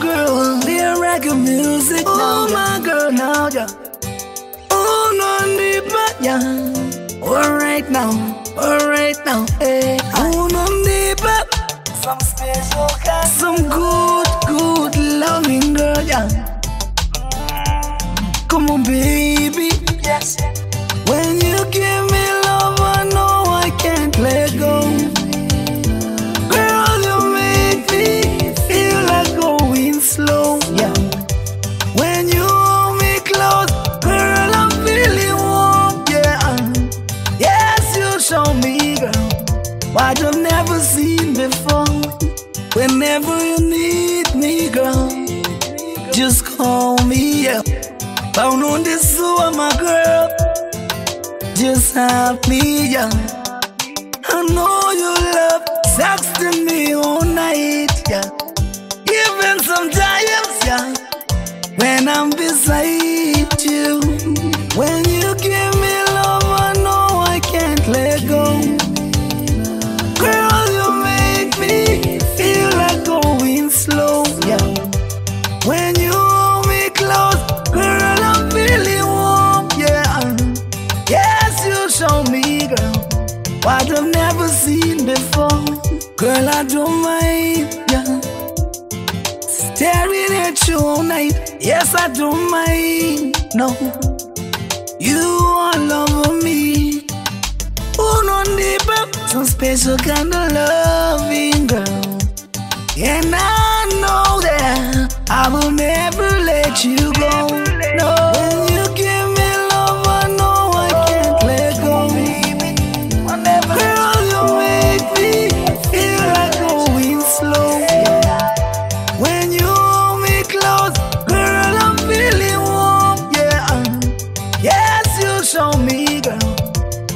girl, the reggae music. Oh, my girl, now, yeah. Oh, no, need but yeah. All right now, all right now, eh. hey. Oh, no, need but Some special kind. some good Show me, girl, what I've never seen before. Whenever you need me, girl, just call me. Yeah. Bound on this sewer, my girl. Just have me, yeah. I know you love texting me all night, yeah. Even sometimes, yeah. When I'm beside you, when you give what I've never seen before. Girl, I don't mind, yeah. Staring at you all night, yes, I don't mind, no. You all over me. Who no deeper, some special kind of loving, girl. And I know that I will never let you go.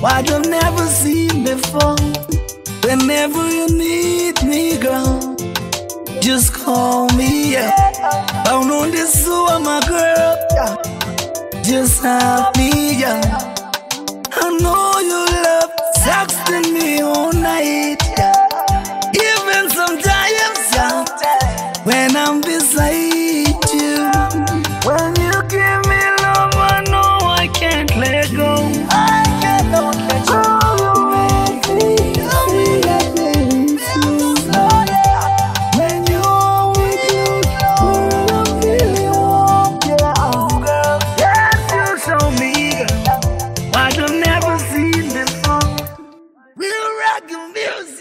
What I've never seen before. Whenever you need me, girl. Just call me, yeah. Bound on this sewer, my girl. Yeah. Just have me, yeah. I know you love texting me all night,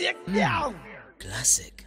music hmm. now. Classic.